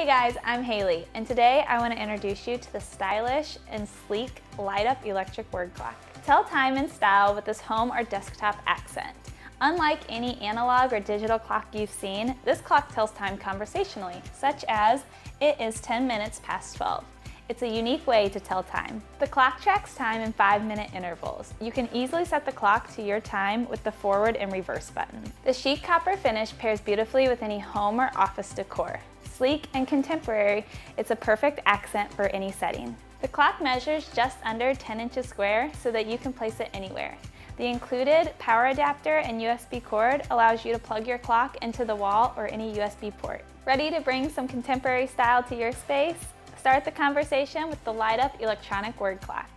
Hey guys, I'm Haley, and today I want to introduce you to the stylish and sleek light up electric word clock. Tell time in style with this home or desktop accent. Unlike any analog or digital clock you've seen, this clock tells time conversationally, such as, it is 10 minutes past 12. It's a unique way to tell time. The clock tracks time in five minute intervals. You can easily set the clock to your time with the forward and reverse button. The chic copper finish pairs beautifully with any home or office decor. Sleek and contemporary, it's a perfect accent for any setting. The clock measures just under 10 inches square so that you can place it anywhere. The included power adapter and USB cord allows you to plug your clock into the wall or any USB port. Ready to bring some contemporary style to your space? Start the conversation with the light up electronic word clock.